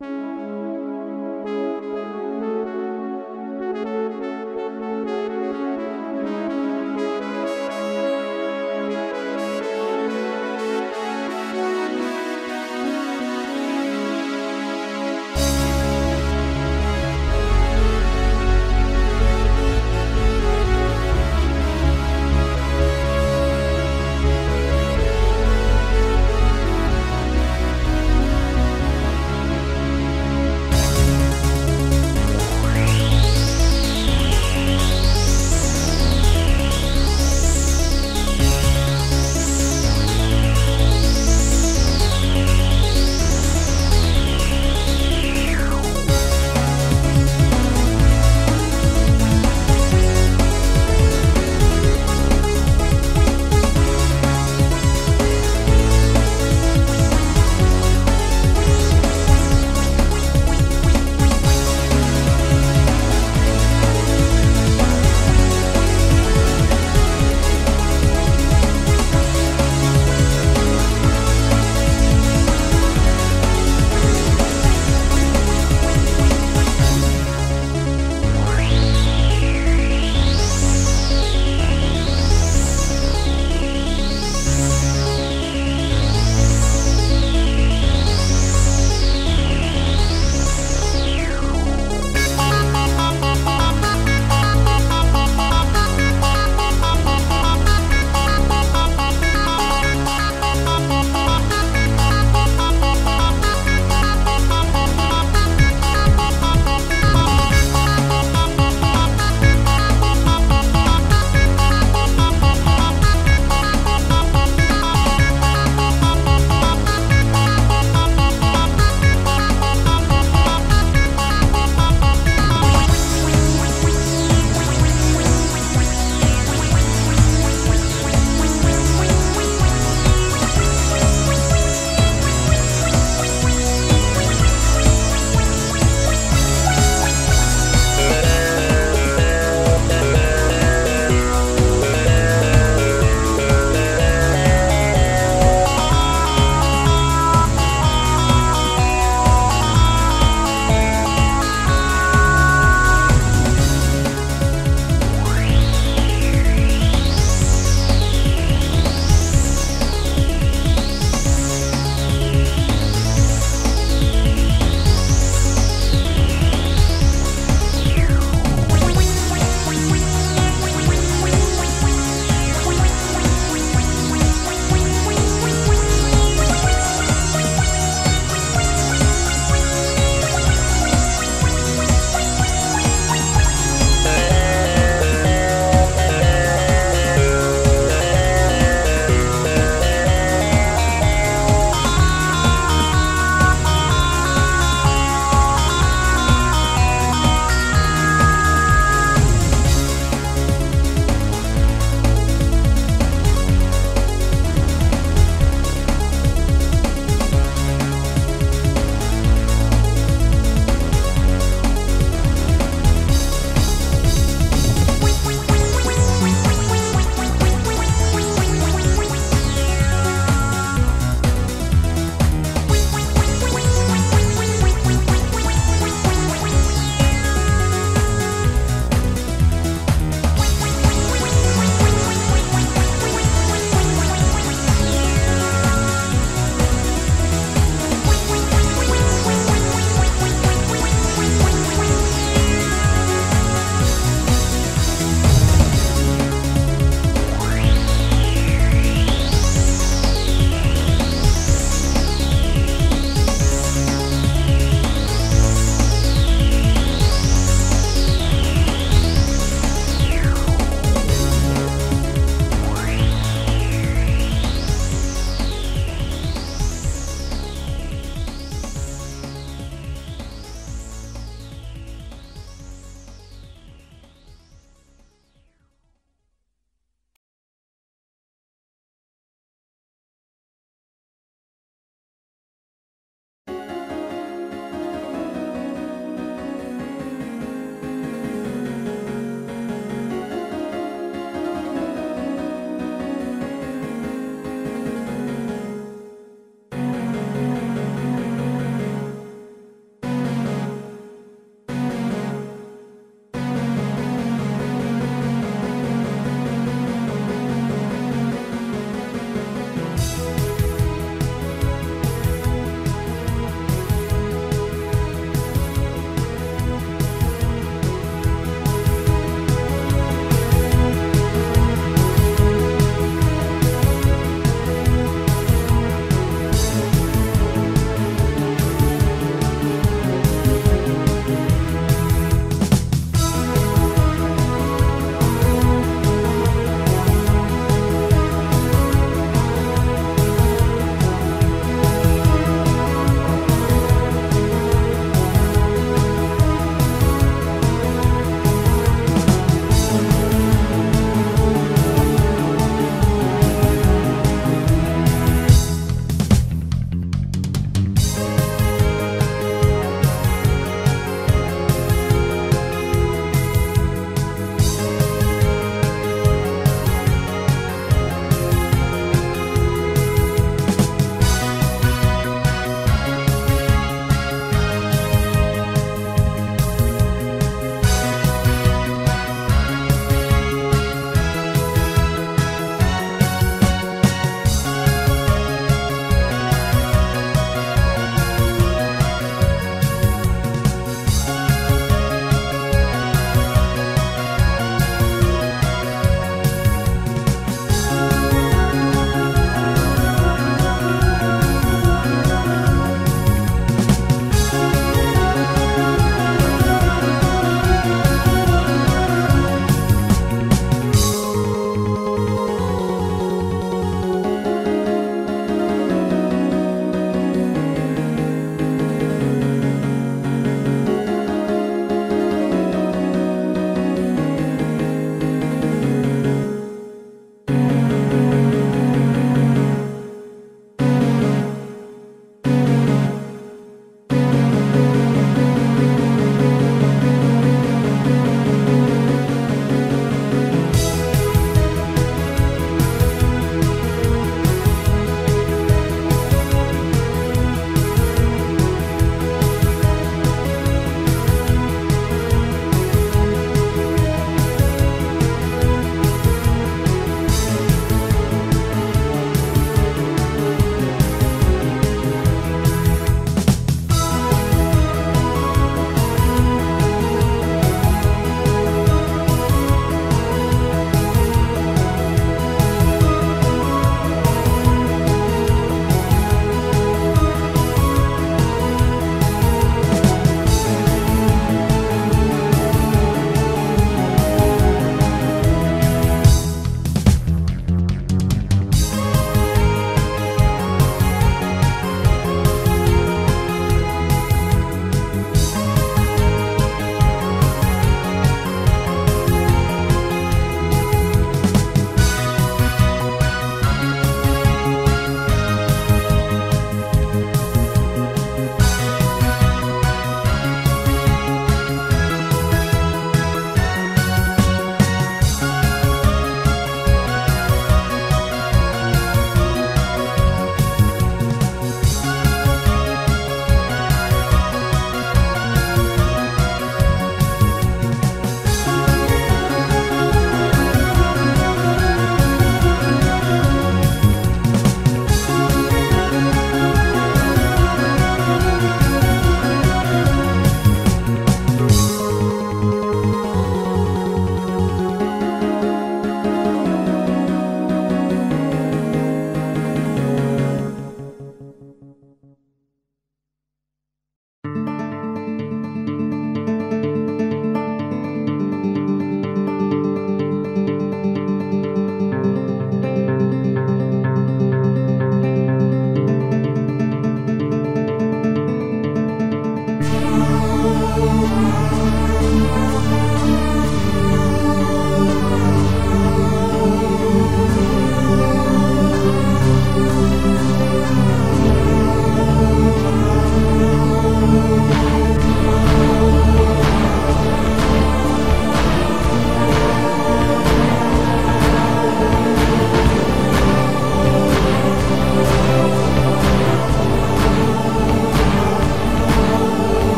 you.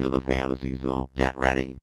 Welcome to the Fantasy Zone. Get ready.